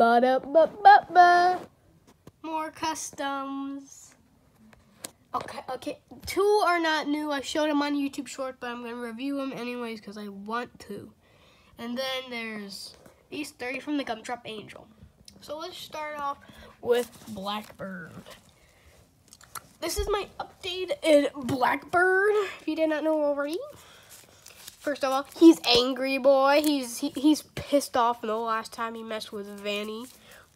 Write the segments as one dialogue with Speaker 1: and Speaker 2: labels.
Speaker 1: ba da ba ba ba. More customs. Okay, okay. Two are not new. I showed them on YouTube short, but I'm gonna review them anyways because I want to. And then there's these 30 from the Gumdrop Angel. So let's start off with Blackbird. This is my updated Blackbird, if you did not know already. First of all, he's angry boy. He's he, he's pissed off from the last time he messed with Vanny.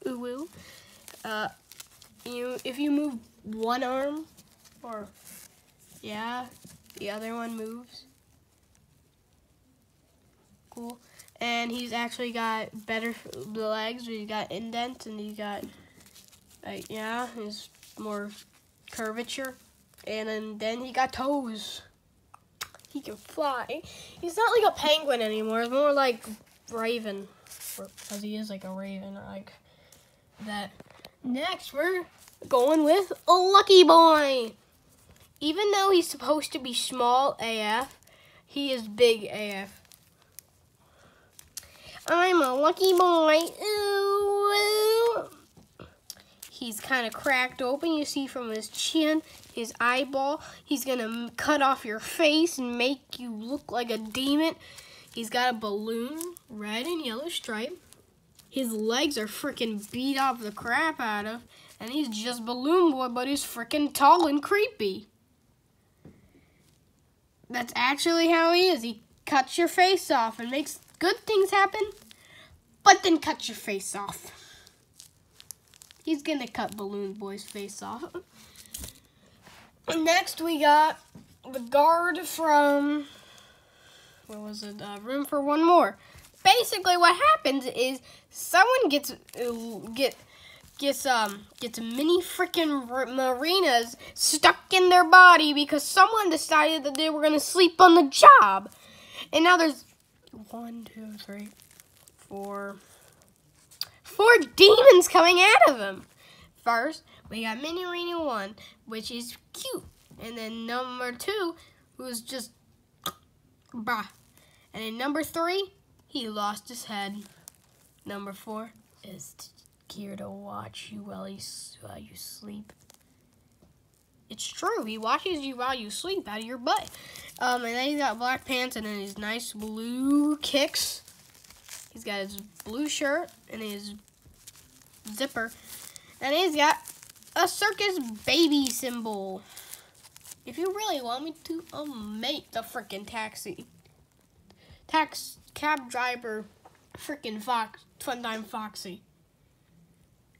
Speaker 1: Ooh. Uh, you if you move one arm, or yeah, the other one moves. Cool. And he's actually got better legs. He's got indents and he got like yeah, he's more curvature. And then, then he got toes. He can fly. He's not like a penguin anymore. It's more like raven. Because he is like a raven, like that. Next, we're going with a lucky boy. Even though he's supposed to be small AF, he is big AF. I'm a lucky boy. Ooh. He's kind of cracked open. You see from his chin, his eyeball. He's going to cut off your face and make you look like a demon. He's got a balloon, red and yellow stripe. His legs are freaking beat off the crap out of. And he's just Balloon Boy, but he's freaking tall and creepy. That's actually how he is. He cuts your face off and makes good things happen, but then cuts your face off. He's gonna cut Balloon Boy's face off. Next, we got the guard from what was it? Uh, room for one more. Basically, what happens is someone gets get gets um gets mini freaking marinas stuck in their body because someone decided that they were gonna sleep on the job, and now there's one, two, three, four, four demons coming out of him. First, we got Minireena 1, which is cute. And then number 2, who's just bah. And then number 3, he lost his head. Number 4 is here to watch you while, while you sleep. It's true. He watches you while you sleep out of your butt. Um, and then he's got black pants and then his nice blue kicks. He's got his blue shirt and his zipper. And he's got a circus baby symbol. If you really want me to, I'll make the freaking taxi. Tax cab driver freaking Fox Funtime Foxy.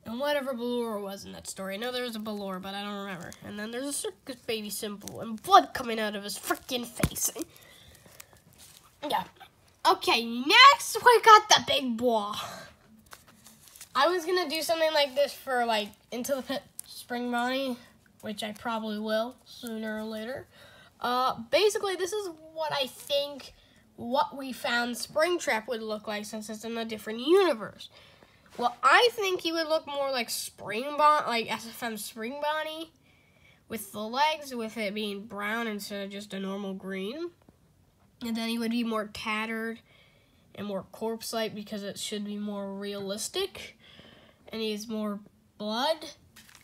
Speaker 1: And whatever Ballora was in that story. I know there was a Ballora, but I don't remember. And then there's a circus baby symbol and blood coming out of his freaking face. Yeah. Okay, next we got the big boy. I was gonna do something like this for like Into the Pit Spring Bonnie, which I probably will sooner or later. Uh, basically, this is what I think what we found Springtrap would look like since it's in a different universe. Well, I think he would look more like Spring Bon, like SFM Spring Bonnie, with the legs, with it being brown instead of just a normal green. And then he would be more tattered and more corpse-like because it should be more realistic. And he's more blood.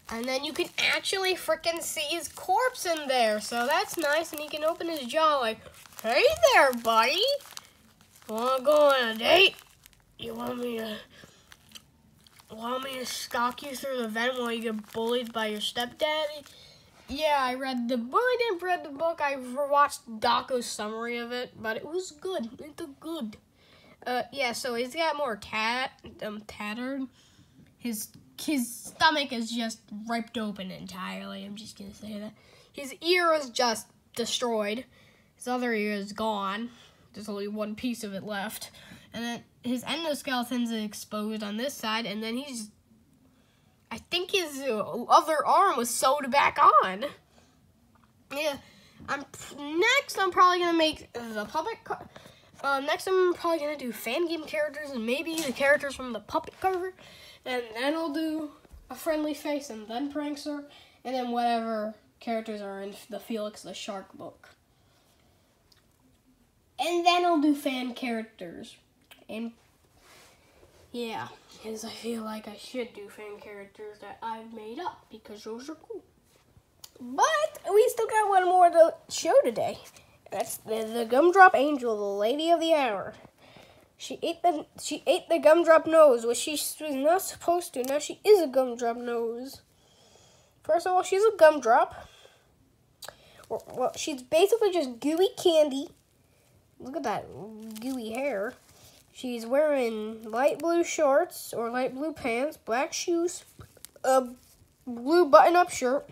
Speaker 1: And then you can actually freaking see his corpse in there. So that's nice. And he can open his jaw like, hey there, buddy. Wanna go on a date? You want me to want me to stalk you through the vent while you get bullied by your stepdaddy? Yeah, I read the book. I didn't read the book. I watched Dawko's summary of it, but it was good. It's good. Uh, yeah. So he's got more tat, um, tattered. His his stomach is just ripped open entirely. I'm just gonna say that. His ear is just destroyed. His other ear is gone. There's only one piece of it left. And then his endoskeleton's exposed on this side, and then he's I think his other arm was sewed back on. Yeah. I'm next. I'm probably gonna make the puppet. Uh, next, I'm probably gonna do fan game characters and maybe the characters from the puppet cover, and then I'll do a friendly face and then prankster, and then whatever characters are in the Felix the Shark book. And then I'll do fan characters and Yeah, because I feel like I should do fan characters that I've made up because those are cool. But we still got one more to show today. That's the, the Gumdrop Angel, the Lady of the Hour. She ate the she ate the gumdrop nose, which she was not supposed to. Now she is a gumdrop nose. First of all, she's a gumdrop. Well, she's basically just gooey candy. Look at that gooey hair. She's wearing light blue shorts or light blue pants, black shoes, a blue button-up shirt.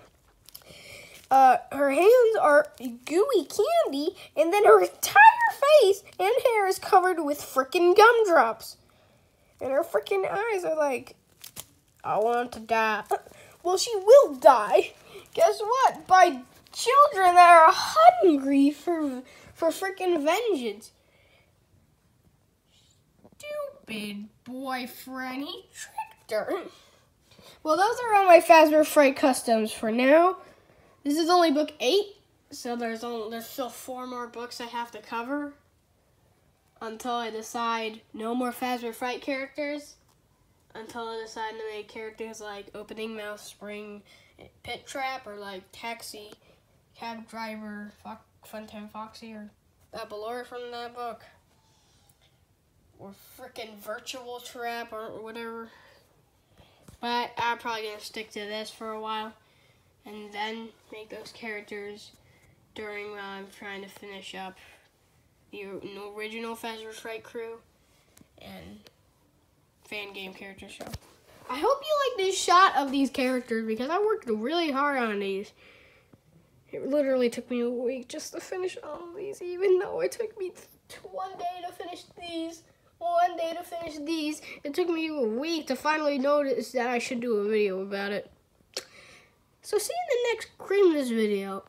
Speaker 1: Uh, her hands are gooey candy, and then her entire face and hair is covered with freaking gumdrops. And her freaking eyes are like, I want to die. Well, she will die. Guess what? By children that are hungry for for freaking vengeance. Stupid boyfriend, he tricked her. Well, those are all my Fazbear Fright customs for now. This is only book eight, so there's only there's still four more books I have to cover until I decide no more Fazbear Fright characters. Until I decide to make characters like Opening Mouth, Spring, Pit Trap, or like Taxi, Cab Driver, Fo Funtime Foxy, or that Ballora from that book. Or freaking Virtual Trap, or whatever. But I'm probably going to stick to this for a while and then make those characters during while I'm trying to finish up the original Fazbear Fright crew and fan game character show. I hope you like this shot of these characters because I worked really hard on these. It literally took me a week just to finish all of these, even though it took me one day to finish these, one day to finish these. It took me a week to finally notice that I should do a video about it. So see you in the next Creamless video.